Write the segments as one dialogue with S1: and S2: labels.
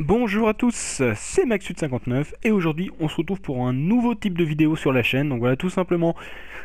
S1: Bonjour à tous, c'est Maxud59 et aujourd'hui on se retrouve pour un nouveau type de vidéo sur la chaîne. Donc voilà, tout simplement,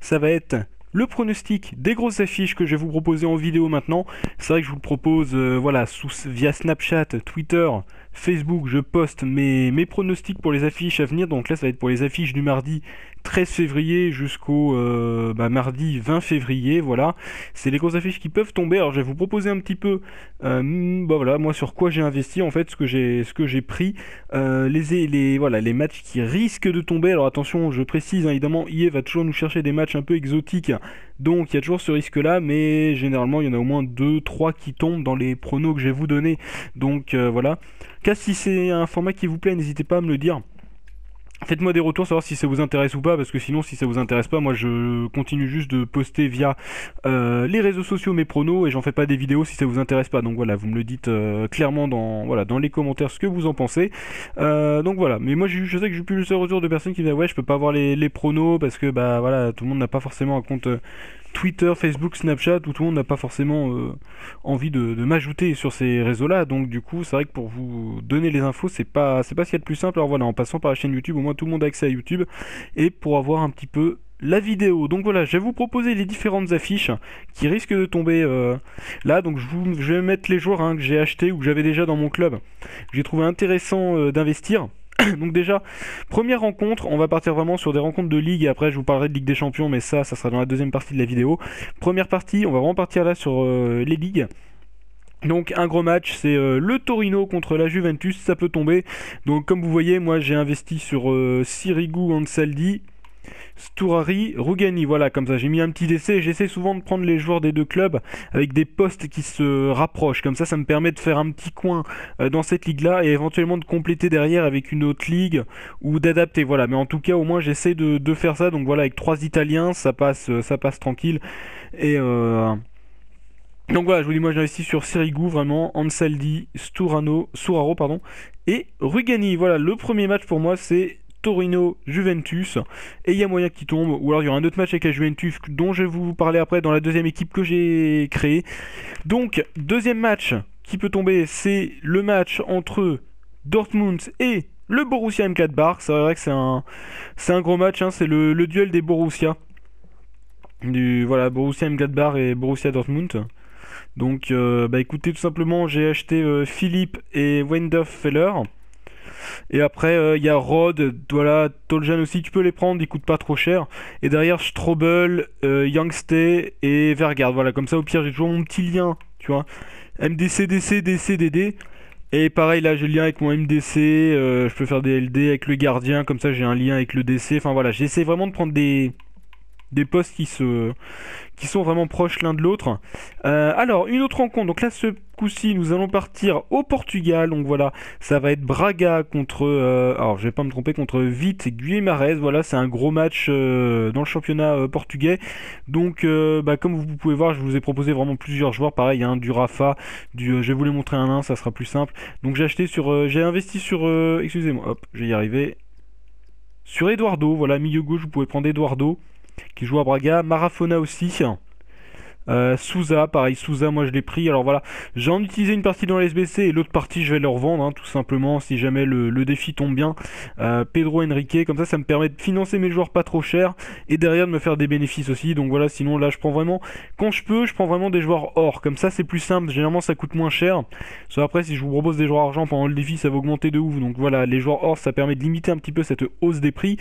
S1: ça va être le pronostic des grosses affiches que je vais vous proposer en vidéo maintenant. C'est vrai que je vous le propose euh, voilà, sous, via Snapchat, Twitter, Facebook, je poste mes, mes pronostics pour les affiches à venir. Donc là, ça va être pour les affiches du mardi 13 février jusqu'au euh, bah, mardi 20 février. Voilà, c'est les grosses affiches qui peuvent tomber. Alors je vais vous proposer un petit peu, euh, bah, voilà, moi sur quoi j'ai investi en fait, ce que j'ai, ce que j'ai pris, euh, les, les, voilà, les matchs qui risquent de tomber. Alors attention, je précise hein, évidemment, IE va toujours nous chercher des matchs un peu exotiques, donc il y a toujours ce risque-là, mais généralement il y en a au moins 2-3 qui tombent dans les pronos que je vais vous donner. Donc voilà. Cas si c'est un format qui vous plaît, n'hésitez pas à me le dire. Faites-moi des retours, savoir si ça vous intéresse ou pas, parce que sinon, si ça vous intéresse pas, moi je continue juste de poster via euh, les réseaux sociaux mes pronos et j'en fais pas des vidéos si ça vous intéresse pas. Donc voilà, vous me le dites euh, clairement dans voilà dans les commentaires ce que vous en pensez. Euh, donc voilà, mais moi je sais que j'ai plus le retour de personnes qui me disent ouais je peux pas voir les, les pronos parce que bah voilà tout le monde n'a pas forcément un compte Twitter, Facebook, Snapchat, où tout le monde n'a pas forcément euh, envie de, m'ajouter sur ces réseaux-là. Donc du coup, c'est vrai que pour vous donner les infos, c'est pas c'est pas ce qu'il y a de plus simple. Alors voilà, en passant par la chaîne YouTube, au moins tout le monde a accès à YouTube et pour avoir un petit peu la vidéo. Donc voilà, je vais vous proposer les différentes affiches qui risquent de tomber euh, là. Donc je, vous, vais mettre les joueurs hein, que j'ai achetés ou que j'avais déjà dans mon club. J'ai trouvé intéressant euh, d'investir. Donc déjà, première rencontre, on va partir vraiment sur des rencontres de ligue et après je vous parlerai de Ligue des Champions, mais ça, ça sera dans la deuxième partie de la vidéo. Première partie, on va vraiment partir là sur euh, les ligues. Donc un gros match, c'est euh, le Torino contre la Juventus, ça peut tomber. Donc comme vous voyez, moi j'ai investi sur euh, Sirigu Ansaldi, Sturari, Rugani, voilà, comme ça j'ai mis un petit essai. J'essaie souvent de prendre les joueurs des deux clubs avec des postes qui se rapprochent. Comme ça, ça me permet de faire un petit coin euh, dans cette ligue-là et éventuellement de compléter derrière avec une autre ligue ou d'adapter. Voilà, mais en tout cas, au moins j'essaie de, faire ça. Donc voilà, avec trois Italiens, ça passe, euh, ça passe tranquille. Et euh... Donc voilà, je vous dis, moi j'investis sur Sirigu, vraiment, Ansaldi, Sturano, Suraro, pardon, et Rugani. Voilà, le premier match pour moi, c'est Torino, Juventus, et il y a moyen qu'il tombe, ou alors il y aura un autre match avec la Juventus dont je vais vous parler après dans la deuxième équipe que j'ai créée. Donc, deuxième match qui peut tomber, c'est le match entre Dortmund et le Borussia M4 C'est vrai que c'est un, gros match, hein. c'est le, duel des Borussia. Voilà, Borussia M4 et Borussia Dortmund. Donc, euh, bah écoutez, tout simplement, j'ai acheté euh, Philippe et Wenderfeller. Et après, il euh, y a Rod, voilà, Toljan aussi, tu peux les prendre, ils coûtent pas trop cher. Et derrière, Strobel, euh, et Vergard. Voilà, comme ça, au pire, j'ai toujours mon petit lien, tu vois. MDC, DC, DC, DD. Et pareil, là, j'ai le lien avec mon MDC, euh, je peux faire des LD avec le gardien, comme ça, j'ai un lien avec le DC. Enfin voilà, j'essaie vraiment de prendre des, des postes qui se qui sont vraiment proches l'un de l'autre. Euh, alors une autre rencontre. Donc là ce coup-ci nous allons partir au Portugal. Donc voilà, ça va être Braga contre euh, alors je vais pas me tromper contre Vite Guimarães. Voilà, c'est un gros match euh, dans le championnat portugais. Donc bah, comme vous pouvez voir, je vous ai proposé vraiment plusieurs joueurs. Pareil, hein, du Rafa, du je vais vous les montrer un ça sera plus simple. Donc j'ai acheté sur j'ai investi sur excusez-moi, hop, je vais y. Sur Eduardo, voilà, milieu gauche, vous pouvez prendre Eduardo qui joue à Braga, Marafona aussi. Euh, Souza, pareil, Souza, moi je l'ai pris. Alors voilà, j'en utilisé une partie dans l'SBC et l'autre partie je vais le revendre, hein, tout simplement, si jamais le, défi tombe bien. Euh, Pedro Henrique, comme ça, ça me permet de financer mes joueurs pas trop cher et derrière de me faire des bénéfices aussi. Donc voilà, sinon là je prends vraiment, quand je peux, je prends vraiment des joueurs or. Comme ça c'est plus simple, généralement ça coûte moins cher. Soit après, si je vous propose des joueurs argent pendant le défi, ça va augmenter de ouf. Donc voilà, les joueurs or, ça permet de limiter un petit peu cette hausse des prix.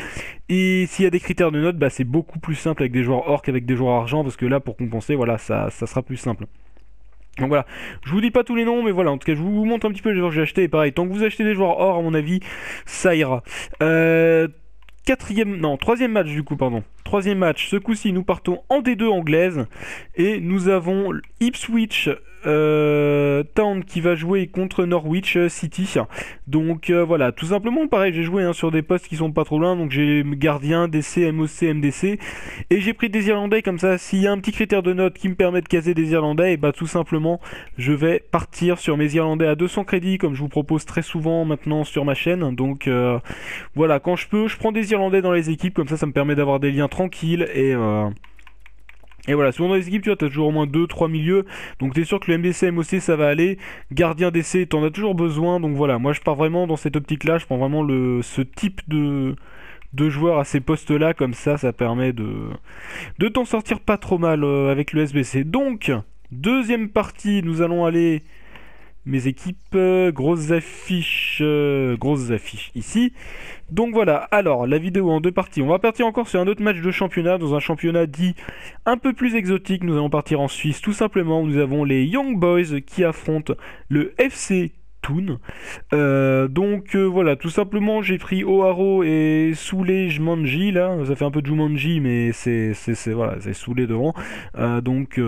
S1: Et s'il y a des critères de note, bah, c'est beaucoup plus simple avec des joueurs or qu'avec des joueurs argent parce que là pour compenser, voilà, ça, sera plus simple. Donc voilà, je vous dis pas tous les noms, mais voilà, en tout cas, je vous montre un petit peu les joueurs que j'ai achetés. Et pareil, tant que vous achetez des joueurs or, à mon avis, ça ira. Euh, quatrième, non, troisième match du coup, pardon. Troisième match, ce coup-ci, nous partons en D2 anglaise et nous avons Ipswich euh, Qui va jouer contre Norwich City. Donc euh, voilà, tout simplement pareil, j'ai joué hein, sur des postes qui sont pas trop loin, donc j'ai gardien, DC, MOC, MDC, et j'ai pris des Irlandais comme ça. S'il y a un petit critère de note qui me permet de caser des Irlandais, et bah tout simplement, je vais partir sur mes Irlandais à 200 crédits, comme je vous propose très souvent maintenant sur ma chaîne. Donc euh, voilà, quand je peux, je prends des Irlandais dans les équipes, comme ça, ça me permet d'avoir des liens tranquilles et Et voilà, souvent dans les équipes, tu vois, t'as toujours au moins 2-3 milieux. Donc t'es sûr que le MDC, MOC, ça va aller. Gardien d'essai, t'en as toujours besoin. Donc voilà, moi je pars vraiment dans cette optique-là. Je prends vraiment le, ce type de, de joueurs à ces postes-là. Comme ça, ça permet de, de t'en sortir pas trop mal euh, avec le SBC. Donc, deuxième partie, nous allons aller mes équipes, euh, grosses affiches, euh, grosses affiches ici. Donc voilà, alors la vidéo en deux parties. On va partir encore sur un autre match de championnat, dans un championnat dit un peu plus exotique. Nous allons partir en Suisse tout simplement. Nous avons les Young Boys qui affrontent le FC Toon. Euh, donc voilà, tout simplement j'ai pris Oharo et Soulé Jumanji là. Ça fait un peu Jumanji mais c'est voilà, Soulé devant. donc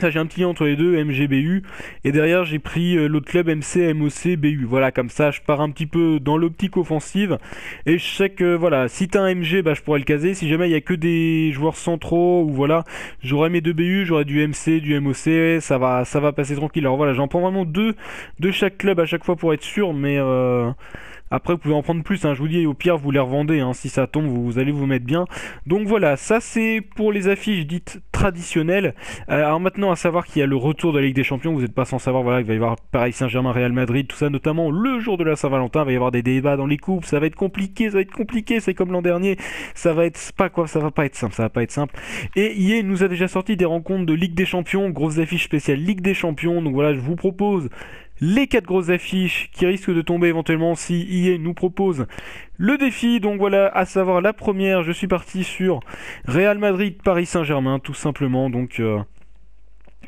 S1: ça j'ai un petit lien entre les deux, MGBU, et derrière j'ai pris euh, l'autre club MC, MOC, BU. Voilà, comme ça je pars un petit peu dans l'optique offensive, et je sais que voilà, si t'as un MG, bah, je pourrais le caser, si jamais il y a que des joueurs centraux, ou voilà, j'aurais mes deux BU, j'aurais du MC, du MOC, ça va, ça va passer tranquille. Alors voilà, j'en prends vraiment deux de chaque club à chaque fois pour être sûr, mais... Euh, après, vous pouvez en prendre plus, hein. je vous dis, au pire, vous les revendez, hein. si ça tombe, vous, allez vous mettre bien. Donc voilà, ça c'est pour les affiches dites traditionnelles. Euh, alors maintenant, à savoir qu'il y a le retour de la Ligue des Champions, vous n'êtes pas sans savoir, voilà, qu'il va y avoir Paris Saint-Germain, Real Madrid, tout ça, notamment le jour de la Saint-Valentin, il va y avoir des débats dans les coupes, ça va être compliqué, ça va être compliqué, c'est comme l'an dernier, ça va être pas quoi, ça va pas être simple, ça va pas être simple. Et EA nous a déjà sorti des rencontres de Ligue des Champions, grosses affiches spéciales Ligue des Champions, donc voilà, je vous propose les quatre grosses affiches qui risquent de tomber éventuellement si EA nous propose le défi. Donc voilà, à savoir la première, je suis parti sur Real Madrid, Paris Saint-Germain, tout simplement. Donc euh,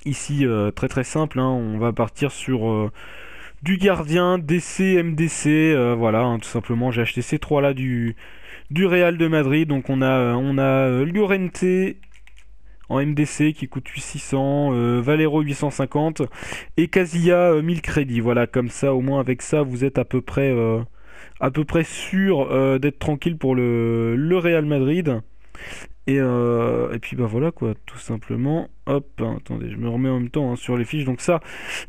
S1: ici, euh, très très simple, hein. on va partir sur euh, du gardien, DC, MDC, voilà, hein, tout simplement. J'ai acheté ces trois là du du Real de Madrid. Donc on a on a Llorente, en MDC qui coûte 600, euh, Valero 850 et Casilla 1000 euh, crédits. Voilà, comme ça, au moins avec ça, vous êtes à peu près, euh, à peu près sûr d'être tranquille pour le, Real Madrid. Et, puis bah voilà quoi, tout simplement. Hop, attendez, je me remets en même temps hein, sur les fiches. Donc ça,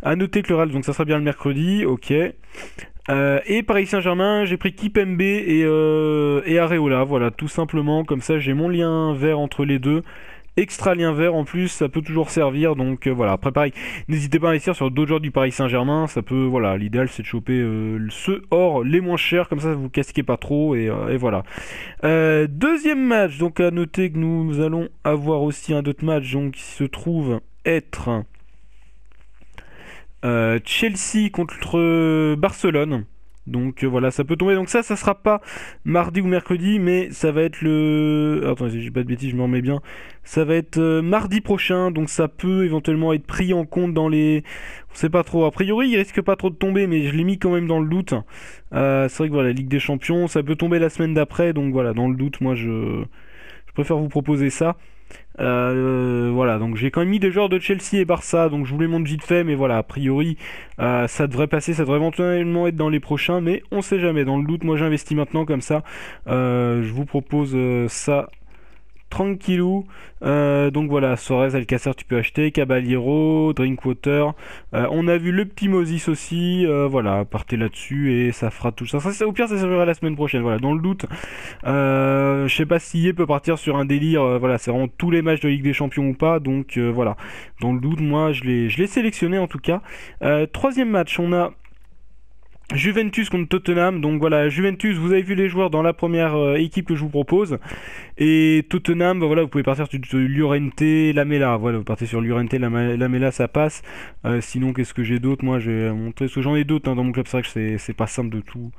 S1: à noter que le Real, donc ça sera bien le mercredi, ok. et Paris Saint-Germain, j'ai pris Kipembe et, et Areola, voilà, tout simplement. Comme ça, j'ai mon lien vert entre les deux extra lien vert en plus, ça peut toujours servir. Donc euh, voilà, après pareil, n'hésitez pas à investir sur d'autres joueurs du Paris Saint-Germain. Ça peut, voilà, l'idéal c'est de choper euh, ceux or les moins chers, comme ça vous casquez pas trop et, euh, voilà. deuxième match, donc à noter que nous allons avoir aussi un autre match donc, qui se trouve être Chelsea contre Barcelone. Donc euh, voilà, ça peut tomber. Donc ça, ça sera pas mardi ou mercredi, mais ça va être le. Attends, j'ai pas de bêtises, je me remets bien. Ça va être euh, mardi prochain, donc ça peut éventuellement être pris en compte dans les. On sait pas trop. A priori, il risque pas trop de tomber, mais je l'ai mis quand même dans le doute. Euh, c'est vrai que voilà, Ligue des Champions, ça peut tomber la semaine d'après, donc voilà, dans le doute, moi je, je préfère vous proposer ça. Euh, voilà, donc j'ai quand même mis des joueurs de Chelsea et Barça, donc je vous les montre vite fait, mais voilà, a priori, euh, ça devrait passer, ça devrait éventuellement être dans les prochains, mais on sait jamais. Dans le doute, moi j'investis maintenant comme ça. Euh, je vous propose ça tranquillou. Euh, donc voilà, Suarez, Alcacer, tu peux acheter, Caballero, Drinkwater. Euh, on a vu le petit Moses aussi. Euh, voilà, partez là-dessus et ça fera tout ça. ça. Au pire, ça servira la semaine prochaine. Voilà, dans le doute, je sais pas si peut partir sur un délire. voilà, c'est vraiment tous les matchs de Ligue des Champions ou pas. Donc voilà, dans le doute, moi, je l'ai sélectionné en tout cas. troisième match, on a Juventus contre Tottenham, donc voilà, Juventus, vous avez vu les joueurs dans la première euh, équipe que je vous propose. Et Tottenham, bah voilà, vous pouvez partir sur, Llorente, Lamela. Voilà, vous partez sur Llorente, Lamela, ça passe. Euh, sinon, qu'est-ce que j'ai d'autre? Moi, j'ai montré, parce que j'en ai d'autres hein, dans mon club, c'est vrai c'est pas simple de tout,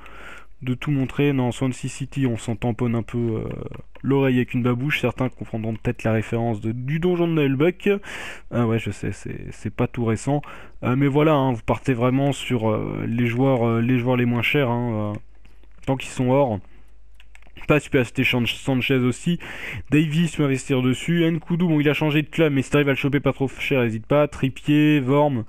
S1: de tout montrer. Non, Swansea City, on s'en tamponne un peu euh, l'oreille avec une babouche. Certains comprendront peut-être la référence de, du donjon de Nullbuck. Ah ouais, je sais, c'est pas tout récent. Euh, mais voilà, hein, vous partez vraiment sur euh, les, joueurs, les joueurs les moins chers. Hein, tant qu'ils sont hors. Pas tu peux acheter Sanchez aussi. Davis, tu peux investir dessus. Nkudu, bon, il a changé de club, mais si t'arrives à le choper pas trop cher, n'hésite pas. Tripier, Vorm.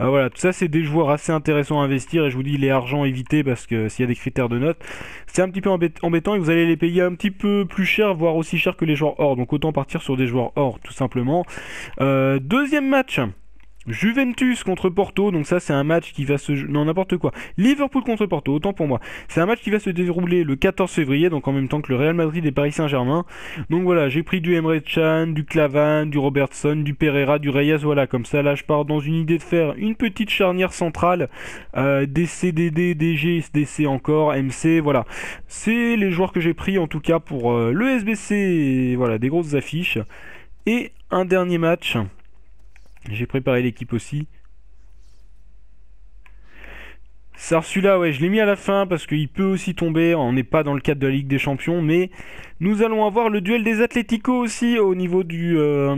S1: Euh, voilà, tout ça, c'est des joueurs assez intéressants à investir. Et je vous dis, les argent éviter parce que s'il y a des critères de note, c'est un petit peu embêtant et vous allez les payer un petit peu plus cher, voire aussi cher que les joueurs or. Donc autant partir sur des joueurs or, tout simplement. Euh, deuxième match. Juventus contre Porto, donc ça c'est un match qui va se... Non, n'importe quoi. Liverpool contre Porto, autant pour moi. C'est un match qui va se dérouler le 14 février, donc en même temps que le Real Madrid et Paris Saint-Germain. Donc voilà, j'ai pris du Emre Can, du Clavan, du Robertson, du Pereira, du Reyes, voilà, comme ça là je pars dans une idée de faire une petite charnière centrale, euh, DD, DG, DC encore, MC, voilà. C'est les joueurs que j'ai pris en tout cas pour euh, le SBC, voilà, des grosses affiches. Et un dernier match. J'ai préparé l'équipe aussi. Celui-là, ouais, je l'ai mis à la fin parce qu'il peut aussi tomber. On n'est pas dans le cadre de la Ligue des Champions, mais nous allons avoir le duel des Atlético aussi au niveau du, euh,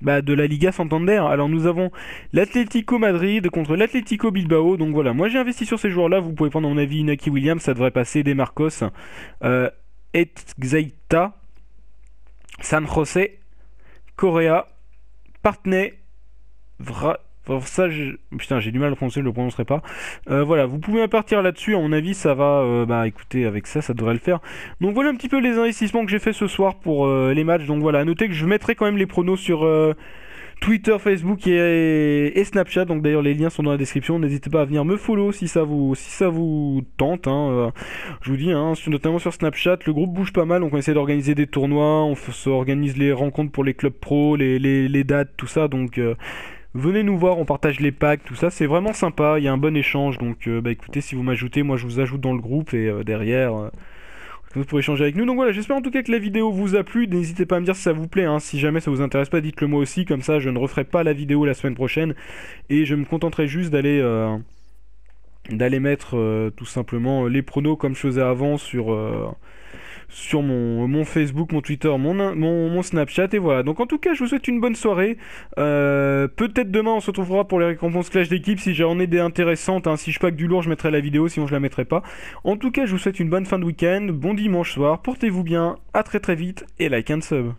S1: bah, de la Liga Santander. Alors nous avons l'Atlético Madrid contre l'Atlético Bilbao. Donc voilà, moi j'ai investi sur ces joueurs-là. Vous pouvez prendre mon avis Inaki Williams, ça devrait passer. Des Marcos, euh, San José, Correa, Partney, Vra... ça, putain, j'ai du mal à prononcer, je le prononcerai pas. Euh, voilà, vous pouvez partir là-dessus. À mon avis, ça va. Euh, bah, écoutez, avec ça, ça devrait le faire. Donc voilà un petit peu les investissements que j'ai fait ce soir pour euh, les matchs. Donc voilà, notez que je mettrai quand même les pronos sur Twitter, Facebook et, Snapchat. Donc d'ailleurs, les liens sont dans la description. N'hésitez pas à venir me follow si ça vous, si ça vous tente. Hein. je vous dis, hein, notamment sur Snapchat, le groupe bouge pas mal. Donc on essaie d'organiser des tournois, on s'organise les rencontres pour les clubs pro, les, les dates, tout ça. Donc Venez nous voir, on partage les packs, tout ça, c'est vraiment sympa, il y a un bon échange, donc euh, bah écoutez, si vous m'ajoutez, moi je vous ajoute dans le groupe et euh, derrière, euh, vous pourrez échanger avec nous. Donc voilà, j'espère en tout cas que la vidéo vous a plu, n'hésitez pas à me dire si ça vous plaît, hein. si jamais ça vous intéresse pas, dites-le moi aussi, comme ça je ne referai pas la vidéo la semaine prochaine, et je me contenterai juste d'aller d'aller mettre tout simplement les pronos comme je faisais avant sur sur mon, mon Facebook, mon Twitter, mon, mon, Snapchat. Et voilà. Donc en tout cas, je vous souhaite une bonne soirée. Euh, peut-être demain, on se retrouvera pour les récompenses Clash d'équipe. Si j'en ai des intéressantes, hein. si je pack du lourd, je mettrai la vidéo. Sinon, je la mettrai pas. En tout cas, je vous souhaite une bonne fin de week-end. Bon dimanche soir. Portez-vous bien. À très très vite. Et like and sub.